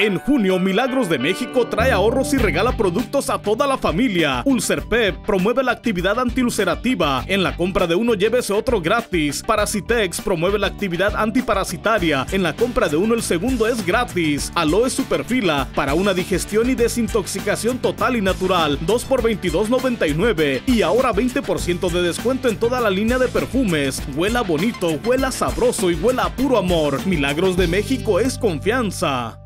En junio, Milagros de México trae ahorros y regala productos a toda la familia. Ulcerpep promueve la actividad antiulcerativa. En la compra de uno llévese otro gratis. Parasitex promueve la actividad antiparasitaria. En la compra de uno el segundo es gratis. Aloe Superfila para una digestión y desintoxicación total y natural. 2 por 22.99 y ahora 20% de descuento en toda la línea de perfumes. Huela bonito, huela sabroso y huela a puro amor. Milagros de México es confianza.